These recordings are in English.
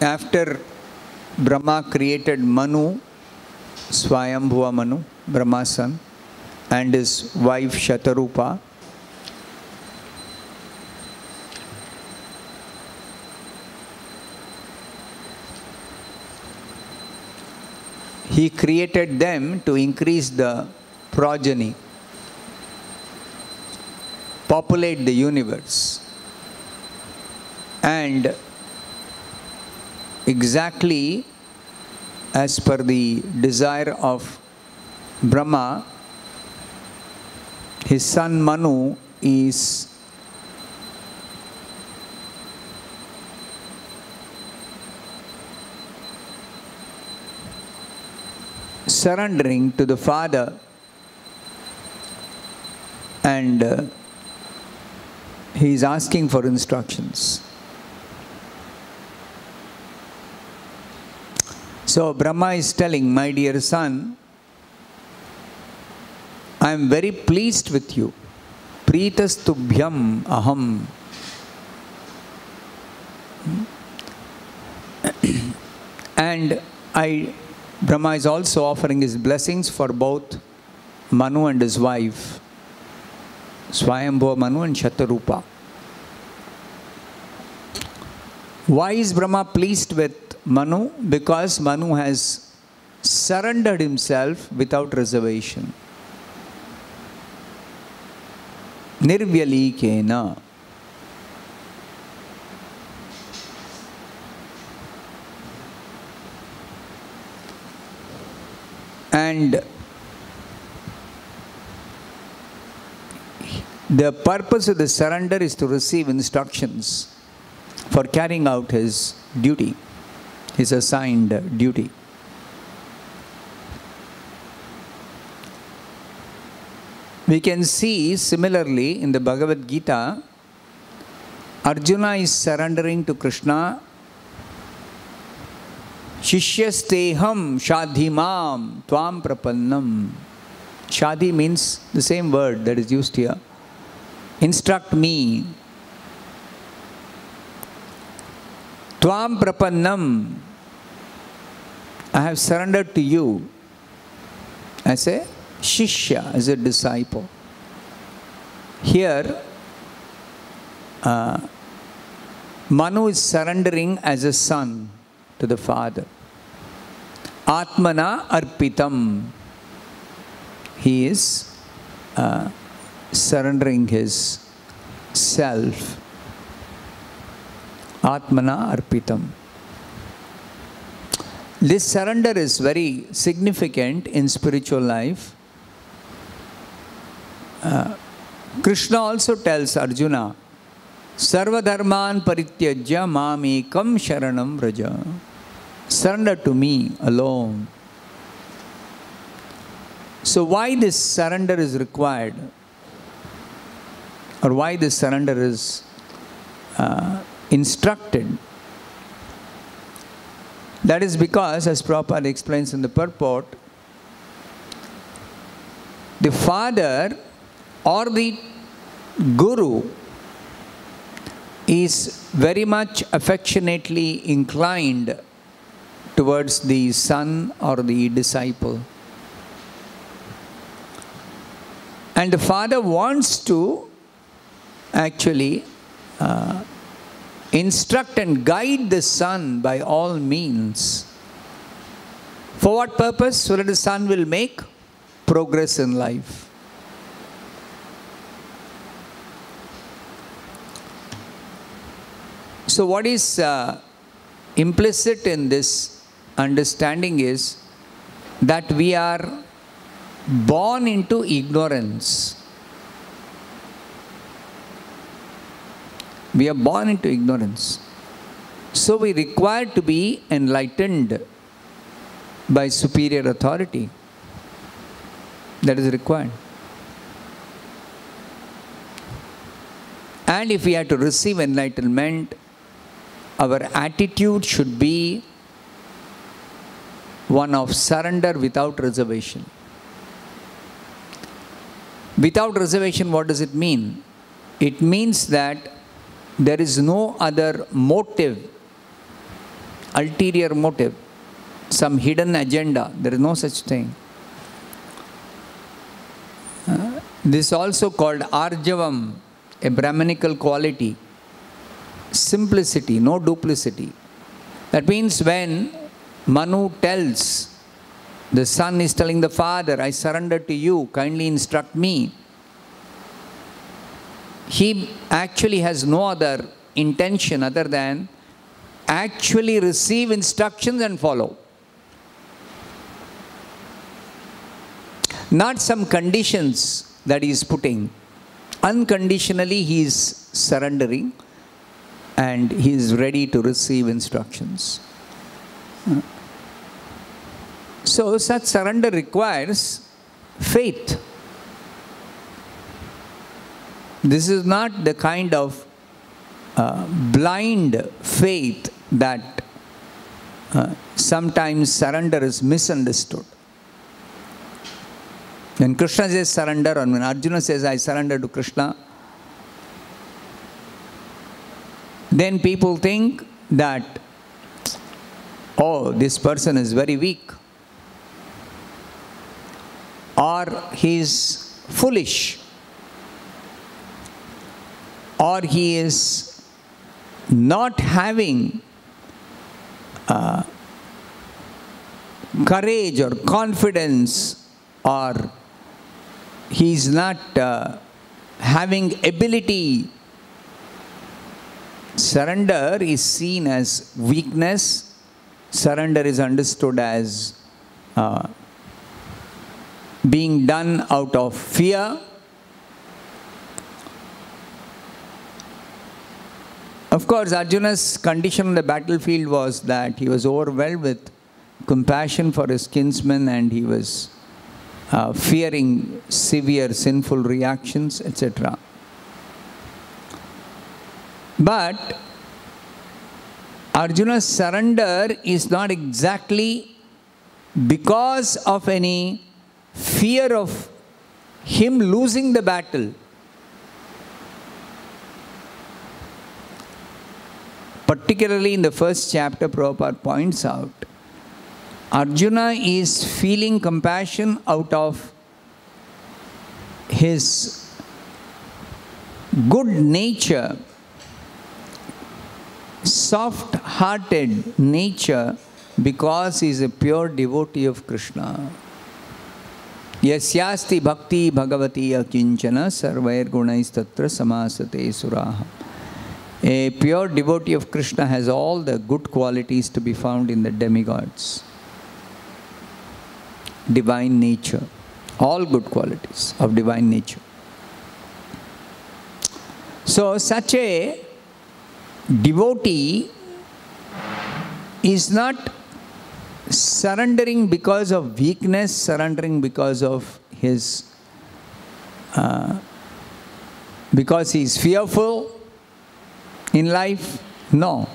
after Brahma created Manu, Swayambhuva Manu, Brahma's son, and his wife Shatarupa, he created them to increase the progeny, populate the universe. And exactly as per the desire of Brahma, his son Manu is surrendering to the Father and uh, he is asking for instructions. So Brahma is telling, My dear son, I am very pleased with you. Pritas tubhyam aham. Hmm? and I, Brahma is also offering his blessings for both Manu and his wife, Swayambhuva Manu and Shatarupa. Why is Brahma pleased with Manu? Because Manu has surrendered himself without reservation. Nirvyalikena. And the purpose of the surrender is to receive instructions for carrying out his duty, his assigned duty. We can see similarly in the Bhagavad Gita, Arjuna is surrendering to Krishna. Shishyasteham shadhimam tvam prapannam. Shadi means the same word that is used here. Instruct me. Tvam prapannam. I have surrendered to you as a shishya, as a disciple. Here, uh, Manu is surrendering as a son to the father. Atmana arpitam. He is uh, surrendering his self. Atmana arpitam. This surrender is very significant in spiritual life. Uh, Krishna also tells Arjuna, Sarvadharman parityajya mamekam sharanam vraja. Surrender to me alone. So why this surrender is required? Or why this surrender is uh, instructed? That is because, as Prabhupada explains in the purport, the father or the guru is very much affectionately inclined towards the son or the disciple. And the father wants to actually uh, instruct and guide the son by all means. For what purpose? So that the son will make progress in life. So, what is uh, implicit in this understanding is that we are born into ignorance. We are born into ignorance. So we require to be enlightened by superior authority. That is required. And if we are to receive enlightenment, our attitude should be one of surrender without reservation. Without reservation, what does it mean? It means that there is no other motive ulterior motive, some hidden agenda. There is no such thing. Uh, this is also called arjavam, a Brahmanical quality. Simplicity, no duplicity. That means when Manu tells, the son is telling the father, I surrender to you, kindly instruct me. He actually has no other intention other than actually receive instructions and follow. Not some conditions that he is putting. Unconditionally, he is surrendering and he is ready to receive instructions. So, such surrender requires faith. This is not the kind of uh, blind faith that uh, sometimes surrender is misunderstood. When Krishna says surrender, or when Arjuna says, I surrender to Krishna, then people think that, oh, this person is very weak, or he is foolish, or he is not having uh, courage or confidence, or he is not uh, having ability Surrender is seen as weakness. Surrender is understood as uh, being done out of fear. Of course, Arjuna's condition on the battlefield was that he was overwhelmed with compassion for his kinsmen and he was uh, fearing severe sinful reactions, etc. But Arjuna's surrender is not exactly because of any fear of him losing the battle. Particularly in the first chapter, Prabhupada points out Arjuna is feeling compassion out of his good nature soft hearted nature because he is a pure devotee of Krishna. Yasyasti bhakti bhagavati akinchana sarvair gunais tatra samasate suraha. A pure devotee of Krishna has all the good qualities to be found in the demigods. Divine nature. All good qualities of divine nature. So, such a devotee is not surrendering because of weakness, surrendering because of his, uh, because he is fearful in life. No.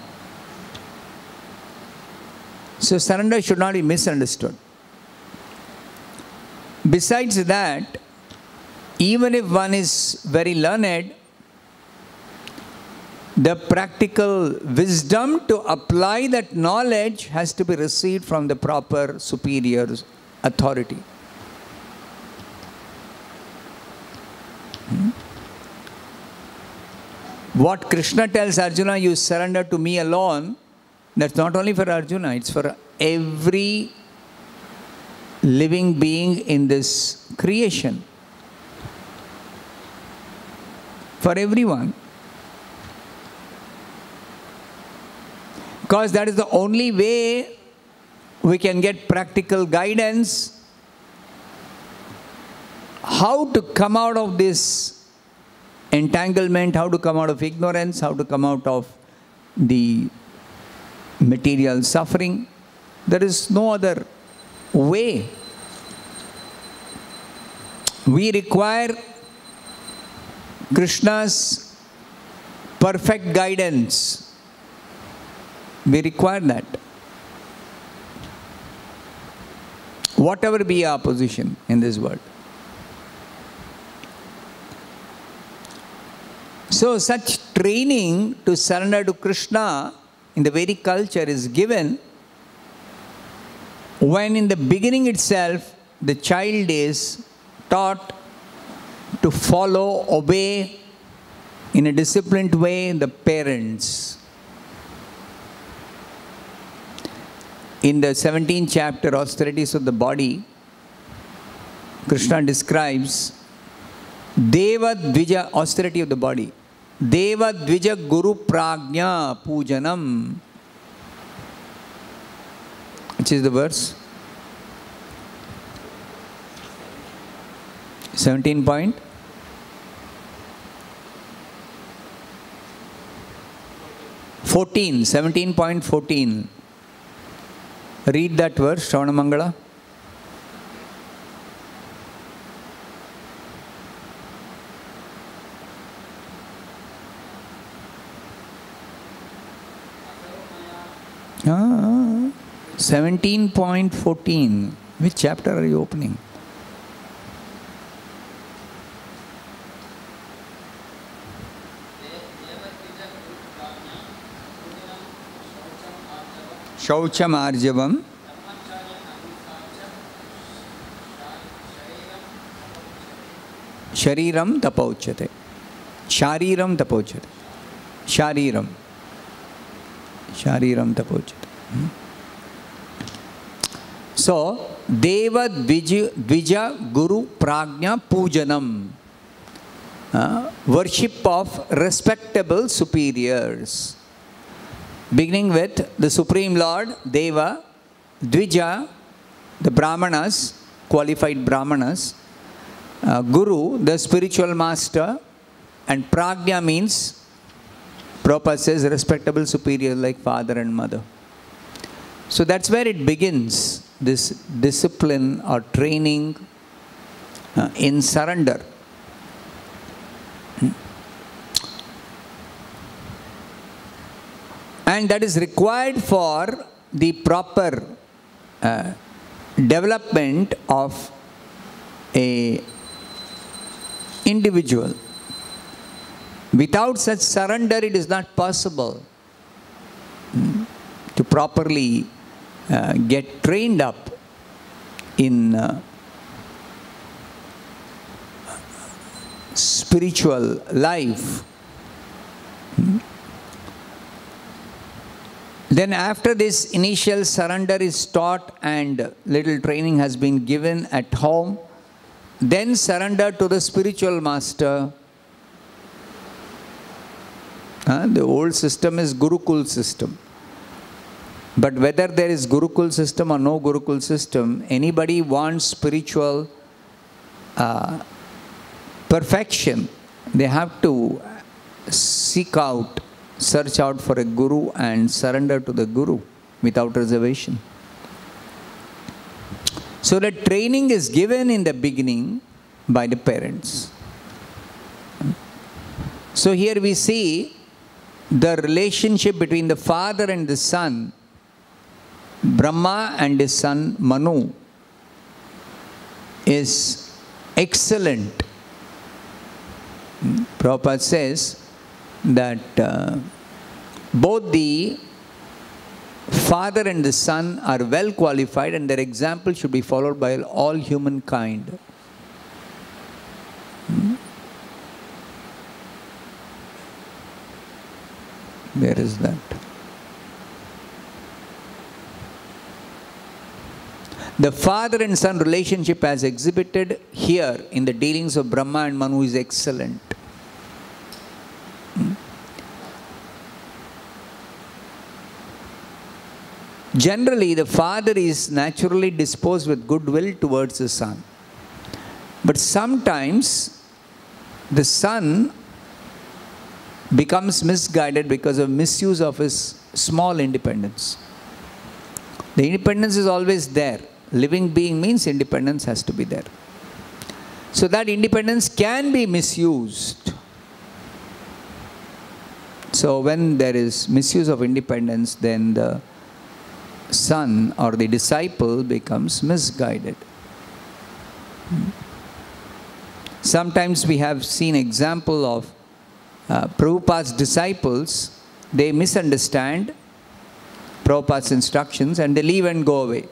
So, surrender should not be misunderstood. Besides that, even if one is very learned, the practical wisdom to apply that knowledge has to be received from the proper superior's authority. Hmm? What Krishna tells Arjuna, you surrender to me alone, that's not only for Arjuna, it's for every living being in this creation. For everyone. Because that is the only way we can get practical guidance how to come out of this entanglement, how to come out of ignorance, how to come out of the material suffering. There is no other way. We require Krishna's perfect guidance we require that. Whatever be our position in this world. So, such training to surrender to Krishna in the Vedic culture is given when in the beginning itself the child is taught to follow, obey in a disciplined way the parents. In the 17th chapter, Austerities of the Body, Krishna describes Deva Dvija, austerity of the body. देवद्विज गुरु प्राज्ञ पूजनम। Which is the verse 17 point fourteen seventeen point fourteen read that verse Shravan Mangala 17.14. Which chapter are you opening? शौचमार्जवम शरीरम तपोच्यते शारीरम तपोच्यते शारीरम शारीरम तपोच्यते So, Deva Dvija, Guru Prajna Pujanam. Uh, worship of respectable superiors. Beginning with the Supreme Lord, Deva, Dvija, the Brahmanas, qualified Brahmanas, uh, Guru, the spiritual master, and Prajna means, Prabhupada says, respectable superior like father and mother. So that's where it begins this discipline or training uh, in surrender. And that is required for the proper uh, development of a individual. Without such surrender, it is not possible to properly uh, get trained up in uh, spiritual life. Then, after this initial surrender is taught and little training has been given at home, then surrender to the spiritual master. Uh, the old system is Gurukul system. But whether there is Gurukul system or no Gurukul system, anybody wants spiritual uh, perfection, they have to seek out, search out for a Guru and surrender to the Guru without reservation. So the training is given in the beginning by the parents. So here we see the relationship between the father and the son Brahma and his son Manu is excellent. Prabhupada says that uh, both the father and the son are well qualified and their example should be followed by all humankind. Where is that? The father and son relationship as exhibited here in the dealings of Brahma and Manu is excellent. Hmm? Generally, the father is naturally disposed with goodwill towards the son. But sometimes the son becomes misguided because of misuse of his small independence. The independence is always there. Living being means independence has to be there. So that independence can be misused. So when there is misuse of independence, then the son or the disciple becomes misguided. Sometimes we have seen example of uh, Prabhupada's disciples, they misunderstand Prabhupada's instructions and they leave and go away.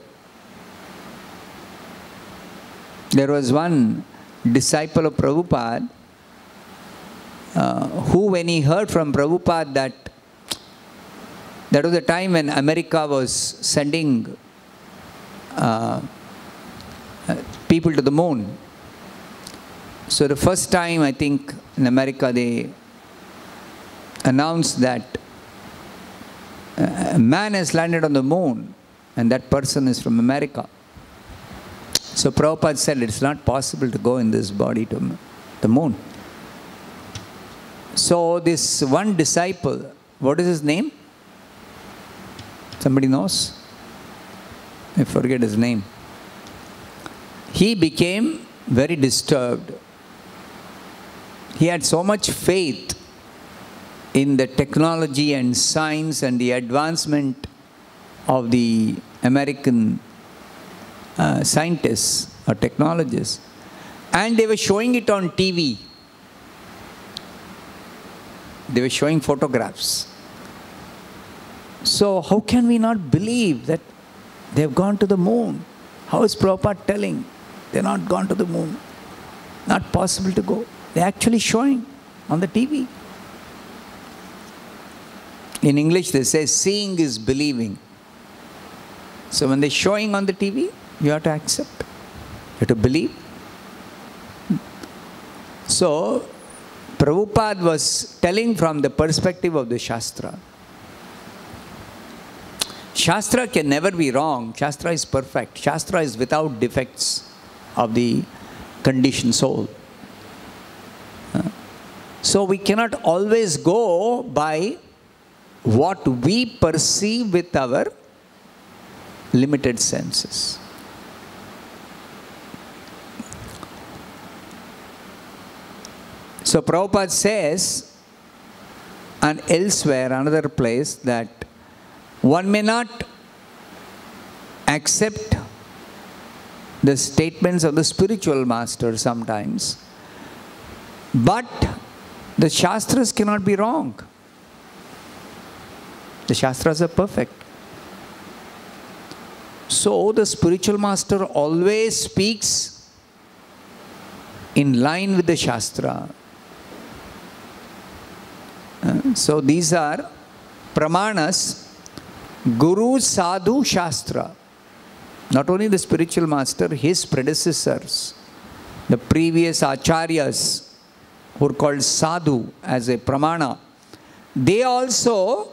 There was one disciple of Prabhupada uh, who, when he heard from Prabhupada that that was the time when America was sending uh, uh, people to the moon. So the first time I think in America they announced that a man has landed on the moon and that person is from America. So Prabhupada said it's not possible to go in this body to the moon. So this one disciple, what is his name? Somebody knows? I forget his name. He became very disturbed. He had so much faith in the technology and science and the advancement of the American uh, scientists or technologists. And they were showing it on TV. They were showing photographs. So, how can we not believe that they have gone to the moon? How is Prabhupada telling they're not gone to the moon? Not possible to go. They're actually showing on the TV. In English, they say seeing is believing. So when they're showing on the TV, you have to accept, you have to believe. So, Prabhupada was telling from the perspective of the Shastra. Shastra can never be wrong. Shastra is perfect. Shastra is without defects of the conditioned soul. Uh, so we cannot always go by what we perceive with our limited senses. So Prabhupada says, and elsewhere, another place, that one may not accept the statements of the spiritual master sometimes, but the Shastras cannot be wrong. The Shastras are perfect. So the spiritual master always speaks in line with the Shastra. So these are pramanas, Guru, Sadhu, Shastra. Not only the spiritual master, his predecessors, the previous acharyas who are called sadhu as a pramana, they also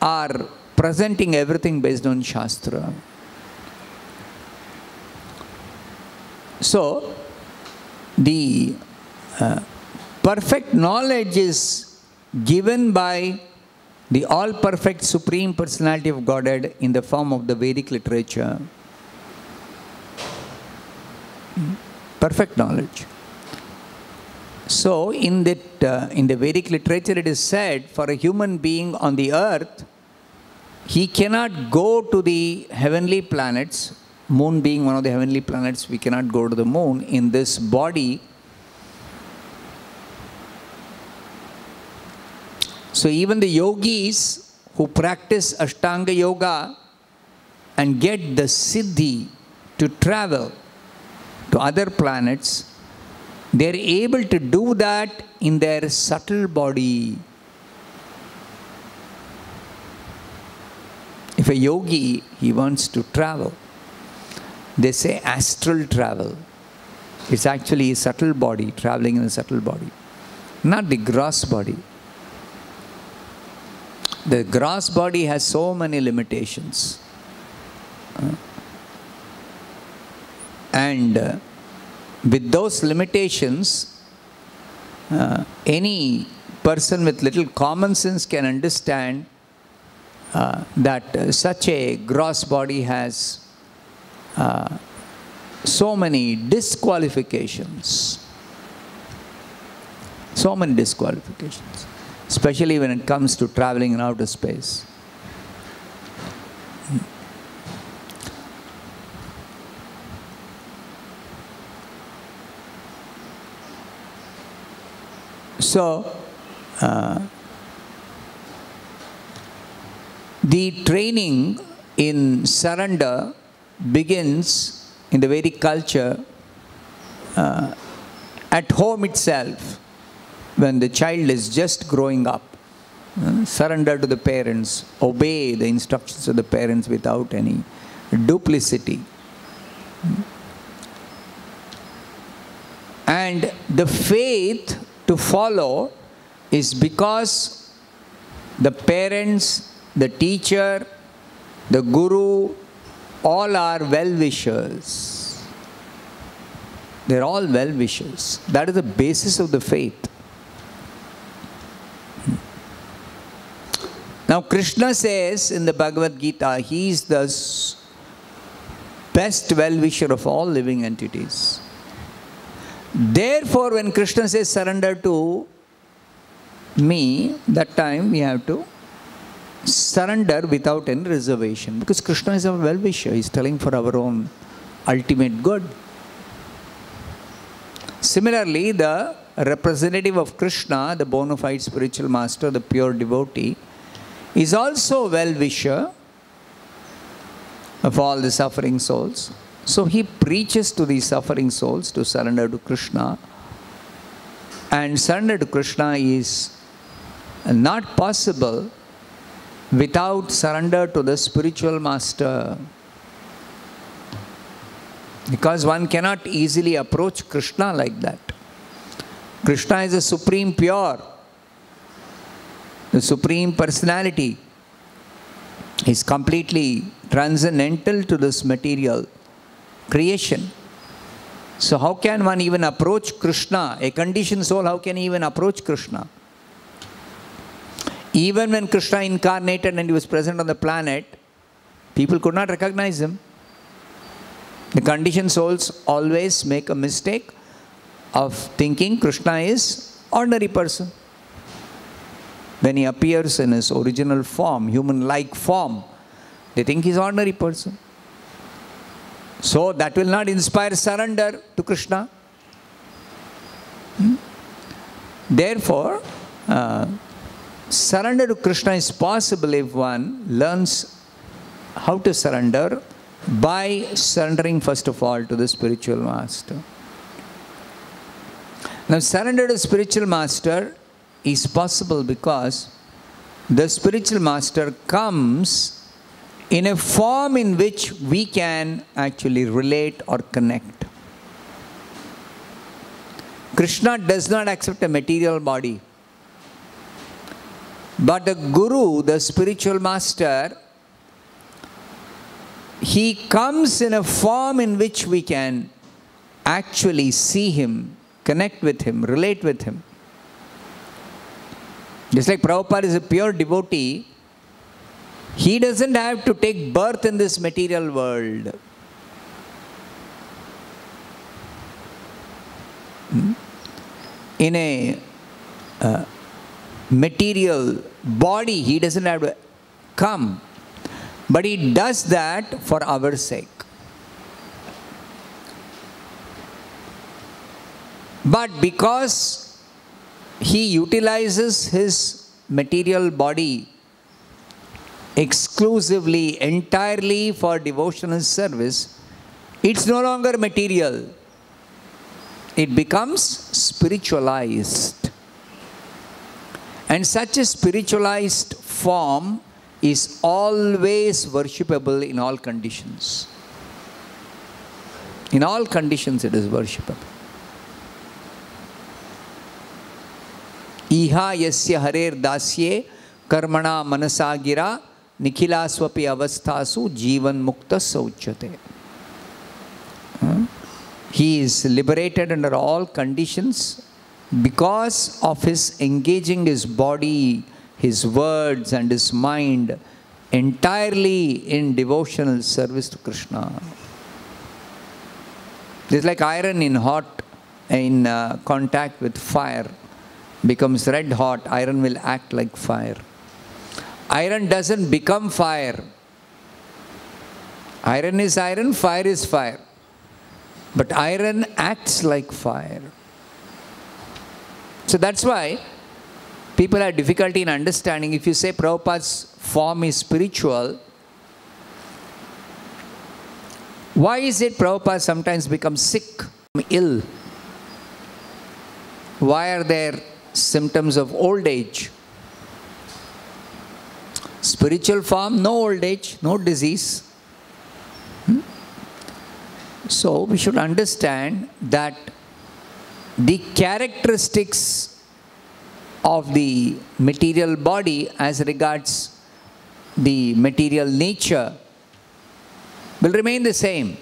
are presenting everything based on Shastra. So, the uh, perfect knowledge is given by the all perfect Supreme Personality of Godhead in the form of the Vedic literature. Perfect knowledge. So, in, that, uh, in the Vedic literature, it is said for a human being on the earth, he cannot go to the heavenly planets, moon being one of the heavenly planets, we cannot go to the moon in this body. So, even the yogis who practice Ashtanga Yoga and get the Siddhi to travel to other planets, they are able to do that in their subtle body. If a yogi, he wants to travel, they say astral travel. It's actually a subtle body, traveling in a subtle body, not the gross body. The gross body has so many limitations. And uh, with those limitations, uh, any person with little common sense can understand uh, that uh, such a gross body has uh, so many disqualifications. So many disqualifications, especially when it comes to traveling in outer space. So, uh, The training in surrender begins in the Vedic culture uh, at home itself when the child is just growing up. Uh, surrender to the parents, obey the instructions of the parents without any duplicity. And the faith to follow is because the parents, the teacher, the guru, all are well wishers. They're all well wishers. That is the basis of the faith. Now, Krishna says in the Bhagavad Gita, He is the best well wisher of all living entities. Therefore, when Krishna says surrender to me, that time we have to surrender without any reservation because Krishna is our well wisher. He's telling for our own ultimate good. Similarly, the representative of Krishna, the bona fide spiritual master, the pure devotee, is also well wisher of all the suffering souls. So he preaches to these suffering souls to surrender to Krishna. And surrender to Krishna is not possible without surrender to the spiritual master. Because one cannot easily approach Krishna like that. Krishna is the supreme pure, the supreme personality. Is completely transcendental to this material creation. So, how can one even approach Krishna? A conditioned soul, how can he even approach Krishna? Even when Krishna incarnated and he was present on the planet, people could not recognize him. The conditioned souls always make a mistake of thinking Krishna is ordinary person. When he appears in his original form, human-like form, they think he's ordinary person. So that will not inspire surrender to Krishna. Hmm? Therefore, uh, surrender to Krishna is possible if one learns how to surrender by surrendering first of all to the spiritual master. Now, surrender to spiritual master is possible because the spiritual master comes in a form in which we can actually relate or connect. Krishna does not accept a material body. But the Guru, the spiritual master, he comes in a form in which we can actually see him, connect with him, relate with him. Just like Prabhupada is a pure devotee, he doesn't have to take birth in this material world. In a uh, material body, he doesn't have to come. But he does that for our sake. But because he utilizes his material body exclusively, entirely for devotional service, it's no longer material. It becomes spiritualized. And such a spiritualized form is always worshipable in all conditions. In all conditions, it is worshipable. Iha yasya harer dasye karmana manasagira निखिलास्वपि अवस्थासु जीवन मुक्त सौच्यते he is liberated under all conditions because of his engaging his body, his words, and his mind entirely in devotional service to Krishna. It's like iron in hot, in uh, contact with fire, becomes red hot, iron will act like fire. Iron doesn't become fire. Iron is iron, fire is fire. But iron acts like fire. So that's why people have difficulty in understanding. If you say Prabhupada's form is spiritual, why is it Prabhupada sometimes becomes sick, ill? Why are there symptoms of old age? Spiritual form, no old age, no disease. Hmm? So we should understand that the characteristics of the material body as regards the material nature will remain the same.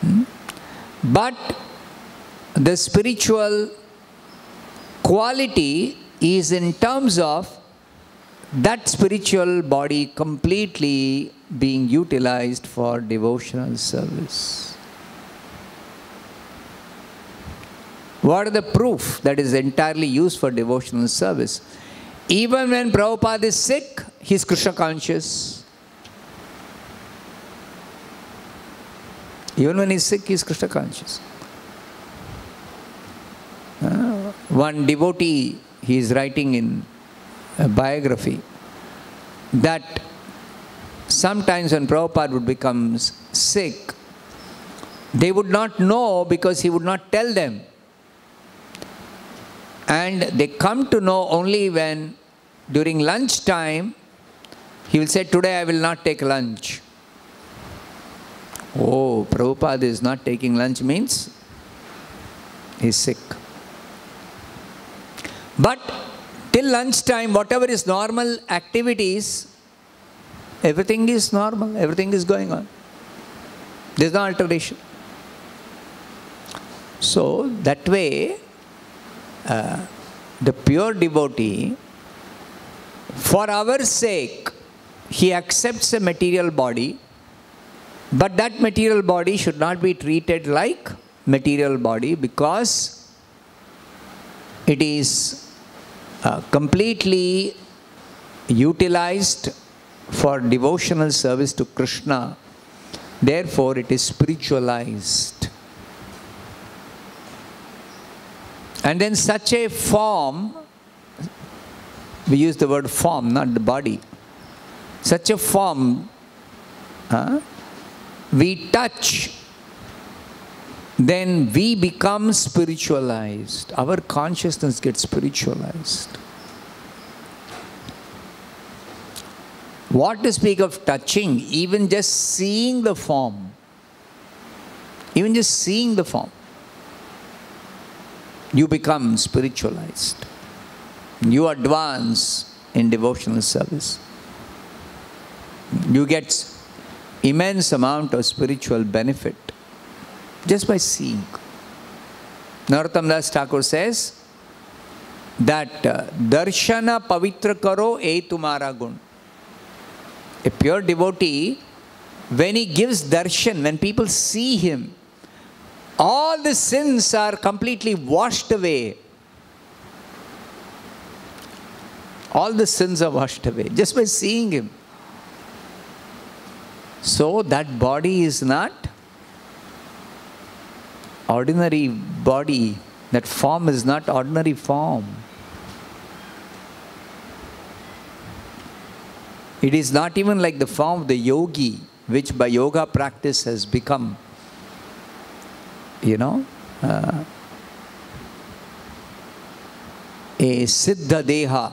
Hmm? But the spiritual quality is in terms of that spiritual body completely being utilized for devotional service. What are the proof that is entirely used for devotional service? Even when Prabhupada is sick, he is Krishna conscious. Even when he is sick, he is Krishna conscious. Uh, one devotee, he is writing in a biography that sometimes when Prabhupada would become sick, they would not know because he would not tell them. And they come to know only when during lunch time he will say, Today I will not take lunch. Oh, Prabhupada is not taking lunch means he's sick. But till lunchtime, whatever is normal activities, everything is normal, everything is going on. There's no alteration. So, that way, uh, the pure devotee, for our sake, he accepts a material body, but that material body should not be treated like material body because it is uh, completely utilized for devotional service to Krishna. Therefore, it is spiritualized. And then such a form, we use the word form, not the body. Such a form, uh, we touch, then we become spiritualized. Our consciousness gets spiritualized. What to speak of touching, even just seeing the form, even just seeing the form you become spiritualized. You advance in devotional service. You get immense amount of spiritual benefit just by seeing. Narottam Das Thakur says that uh, darshana pavitra karo e tumara gun. A pure devotee, when he gives darshan, when people see him, all the sins are completely washed away. All the sins are washed away just by seeing him. So that body is not ordinary body. That form is not ordinary form. It is not even like the form of the yogi, which by yoga practice has become you know, uh, a Siddha Deha,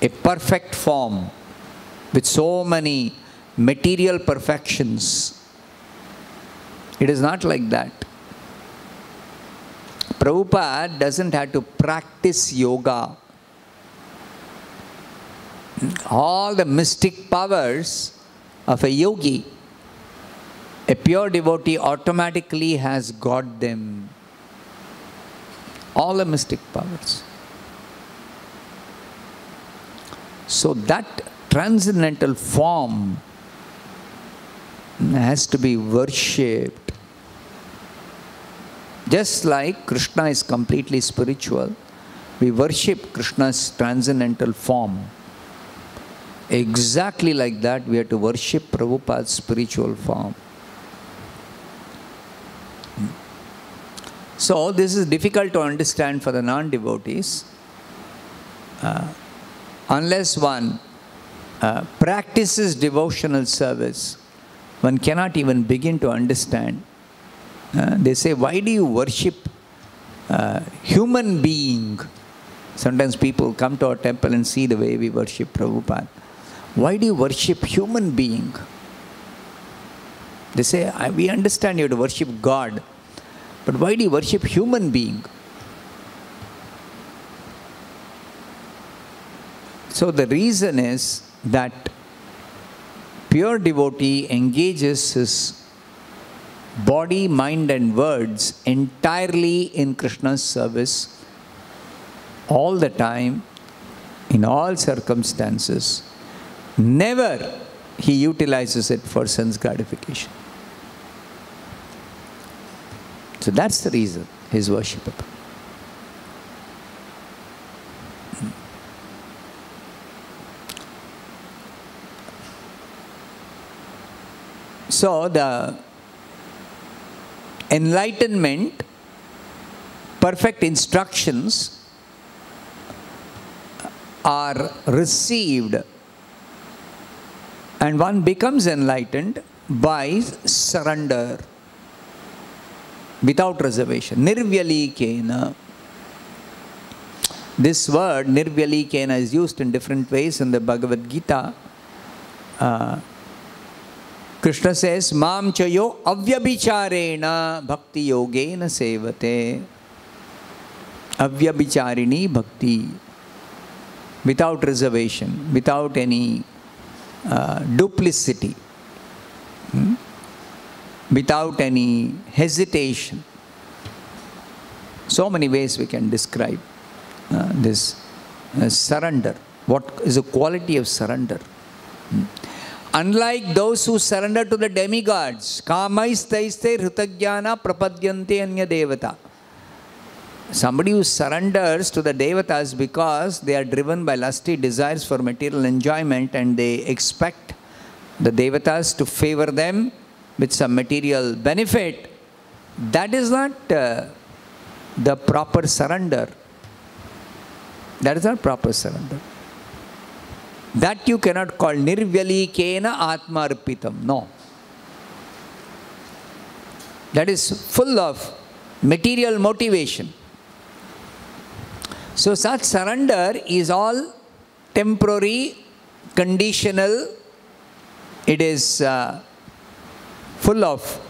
a perfect form with so many material perfections. It is not like that. Prabhupada doesn't have to practice yoga. All the mystic powers of a yogi a pure devotee automatically has got them. All the mystic powers. So that transcendental form has to be worshipped. Just like Krishna is completely spiritual, we worship Krishna's transcendental form. Exactly like that, we have to worship Prabhupada's spiritual form. So, this is difficult to understand for the non devotees. Uh, unless one uh, practices devotional service, one cannot even begin to understand. Uh, they say, Why do you worship uh, human being? Sometimes people come to our temple and see the way we worship Prabhupada. Why do you worship human being? They say, We understand you to worship God, but why do you worship human being? So the reason is that pure devotee engages his body, mind, and words entirely in Krishna's service all the time, in all circumstances. Never he utilizes it for sense gratification. So that's the reason he's worshipable. So the enlightenment, perfect instructions are received and one becomes enlightened by surrender without reservation. Nirvyalikena. This word, nirvyalikena, is used in different ways in the Bhagavad Gita. Uh, Krishna से माम च यो अव्यभिचारेण भक्ति योगे न सेवते। अव्यभिचारिणी भक्ति without reservation without any duplicity without any hesitation so many ways we can describe this surrender what is a quality of surrender Unlike those who surrender to the demigods, kamais taiste hritagyana prapadyante anya devata. Somebody who surrenders to the devatas because they are driven by lusty desires for material enjoyment and they expect the devatas to favor them with some material benefit, that is not uh, the proper surrender. That is not proper surrender. That you cannot call nirvyalikena atma arpitam. No. That is full of material motivation. So, such surrender is all temporary, conditional, it is uh, full of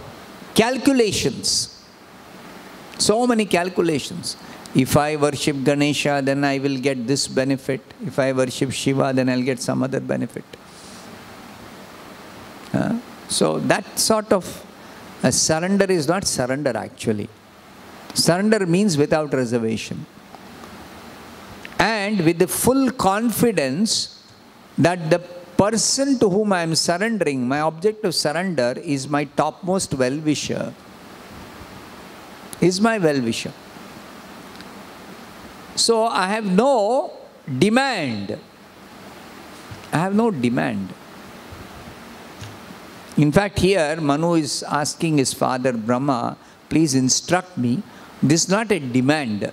calculations. So many calculations. If I worship Ganesha, then I will get this benefit. If I worship Shiva, then I'll get some other benefit. Uh, so, that sort of a surrender is not surrender actually. Surrender means without reservation and with the full confidence that the person to whom I am surrendering, my object of surrender, is my topmost well wisher. Is my well wisher. So I have no demand. I have no demand. In fact, here Manu is asking his father Brahma, please instruct me. This is not a demand.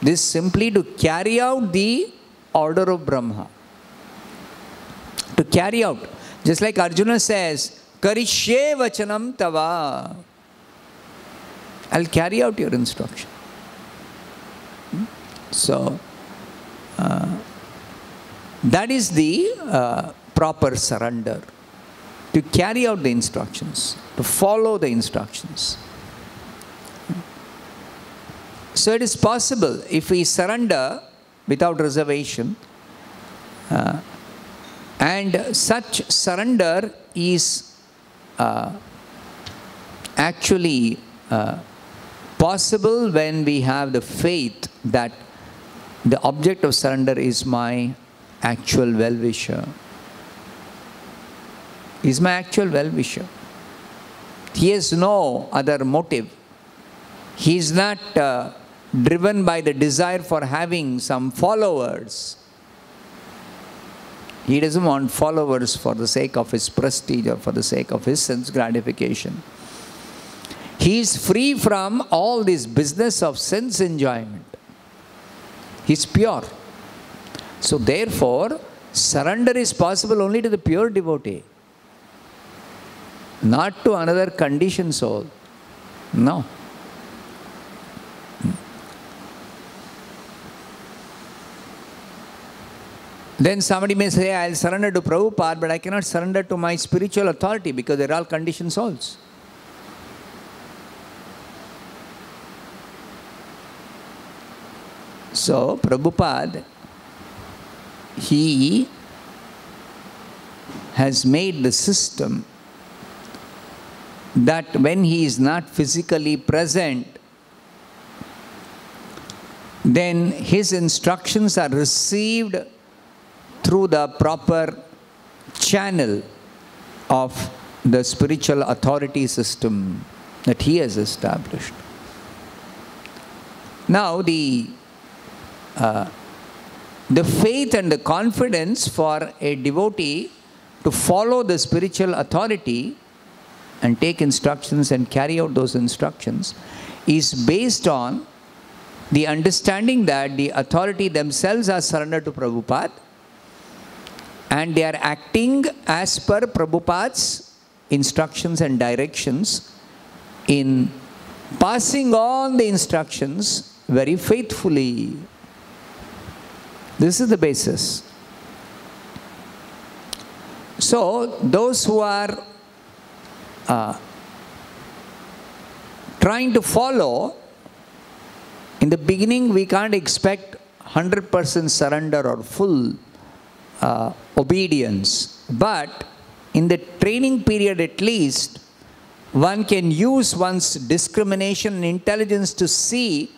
This is simply to carry out the order of Brahma. To carry out. Just like Arjuna says, Karishye vachanam tava. I'll carry out your instruction. So, uh, that is the uh, proper surrender. To carry out the instructions, to follow the instructions. So it is possible if we surrender without reservation, uh, and such surrender is uh, actually uh, possible when we have the faith that the object of surrender is my actual well wisher. Is my actual well wisher. He has no other motive. He is not uh, driven by the desire for having some followers. He doesn't want followers for the sake of his prestige or for the sake of his sense gratification. He is free from all this business of sense enjoyment. Is pure. So, therefore, surrender is possible only to the pure devotee, not to another conditioned soul. No. Then somebody may say, I'll surrender to Prabhupada, but I cannot surrender to my spiritual authority because they're all conditioned souls. So, Prabhupada, he has made the system that when he is not physically present, then his instructions are received through the proper channel of the spiritual authority system that he has established. Now, the, uh, the faith and the confidence for a devotee to follow the spiritual authority and take instructions and carry out those instructions is based on the understanding that the authority themselves are surrendered to Prabhupada and they are acting as per Prabhupada's instructions and directions in passing on the instructions very faithfully. This is the basis. So, those who are uh, trying to follow, in the beginning, we can't expect 100% surrender or full uh, obedience. But in the training period, at least, one can use one's discrimination and intelligence to see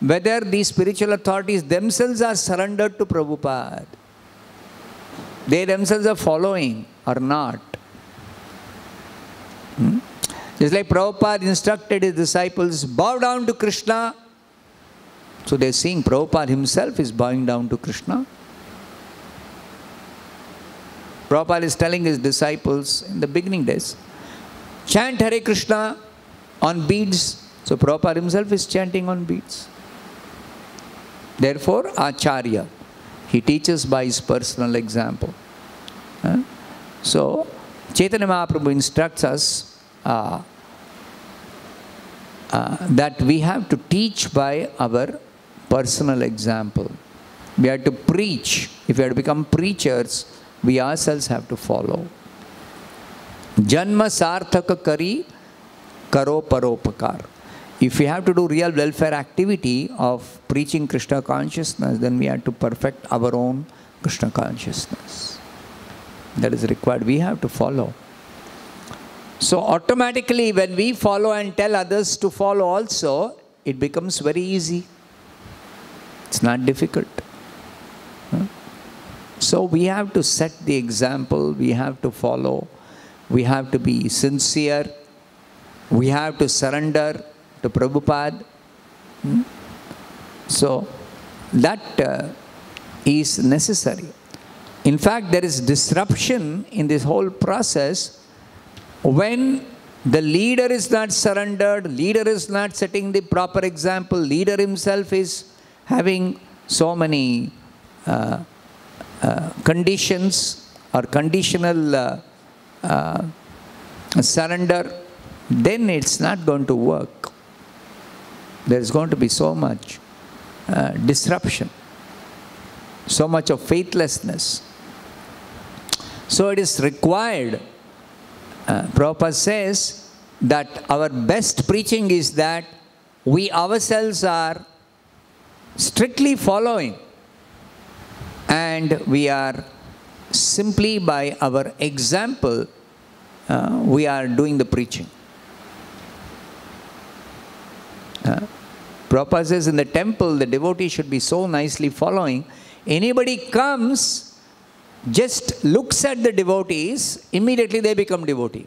whether these spiritual authorities themselves are surrendered to Prabhupada. They themselves are following or not. Hmm? Just like Prabhupada instructed his disciples, bow down to Krishna. So they're seeing Prabhupada himself is bowing down to Krishna. Prabhupada is telling his disciples in the beginning days, chant Hare Krishna on beads. So Prabhupada himself is chanting on beads. Therefore, Acharya, he teaches by his personal example. So, Chaitanya Mahaprabhu instructs us uh, uh, that we have to teach by our personal example. We have to preach. If we have to become preachers, we ourselves have to follow. Janma sarthaka kari karo paropakar. If we have to do real welfare activity of preaching Krishna consciousness, then we have to perfect our own Krishna consciousness. That is required. We have to follow. So, automatically, when we follow and tell others to follow also, it becomes very easy. It's not difficult. Hmm? So, we have to set the example, we have to follow, we have to be sincere, we have to surrender to Prabhupada. So, that uh, is necessary. In fact, there is disruption in this whole process when the leader is not surrendered, leader is not setting the proper example, leader himself is having so many uh, uh, conditions or conditional uh, uh, surrender, then it's not going to work. There is going to be so much uh, disruption, so much of faithlessness. So it is required uh, Prabhupada says that our best preaching is that we ourselves are strictly following and we are simply by our example uh, we are doing the preaching. Uh, Prabhupada says in the temple the devotee should be so nicely following. Anybody comes just looks at the devotees, immediately they become devotee.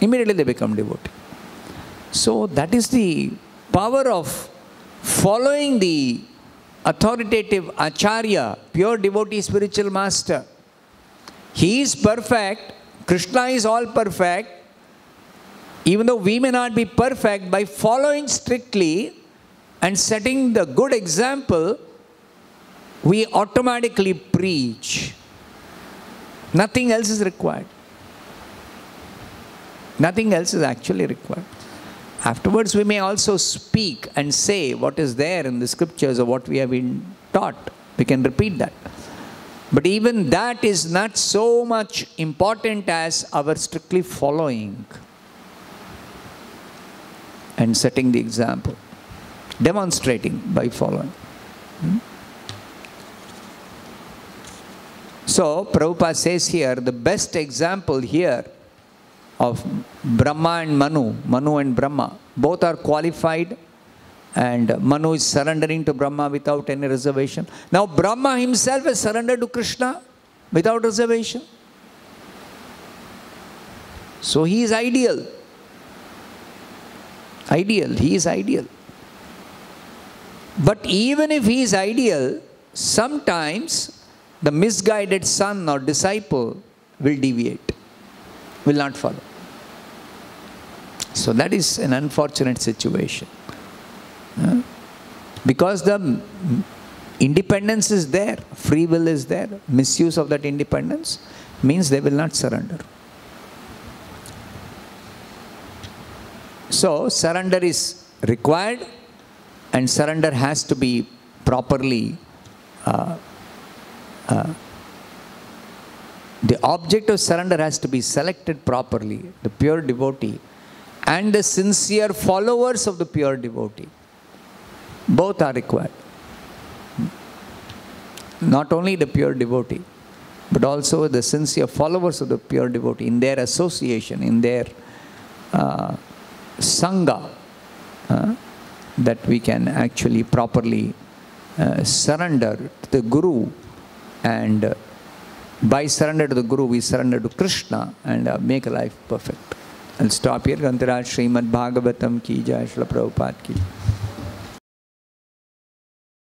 Immediately they become devotee. So that is the power of following the authoritative acharya, pure devotee spiritual master. He is perfect, Krishna is all perfect, even though we may not be perfect, by following strictly and setting the good example, we automatically preach. Nothing else is required. Nothing else is actually required. Afterwards, we may also speak and say what is there in the scriptures or what we have been taught. We can repeat that. But even that is not so much important as our strictly following and setting the example, demonstrating by following. Hmm? So, Prabhupada says here the best example here of Brahma and Manu, Manu and Brahma, both are qualified and Manu is surrendering to Brahma without any reservation. Now, Brahma himself has surrendered to Krishna without reservation. So, he is ideal. Ideal, he is ideal. But even if he is ideal, sometimes the misguided son or disciple will deviate, will not follow. So that is an unfortunate situation. Because the independence is there, free will is there, misuse of that independence means they will not surrender. So, surrender is required and surrender has to be properly uh, uh, the object of surrender has to be selected properly, the pure devotee and the sincere followers of the pure devotee. Both are required. Not only the pure devotee, but also the sincere followers of the pure devotee in their association, in their uh, sangha, uh, that we can actually properly uh, surrender to the Guru and uh, by surrender to the Guru, we surrender to Krishna and uh, make life perfect. I'll stop here. Grantharaj Srimad Bhagavatam ki jai, Srila Prabhupada ki.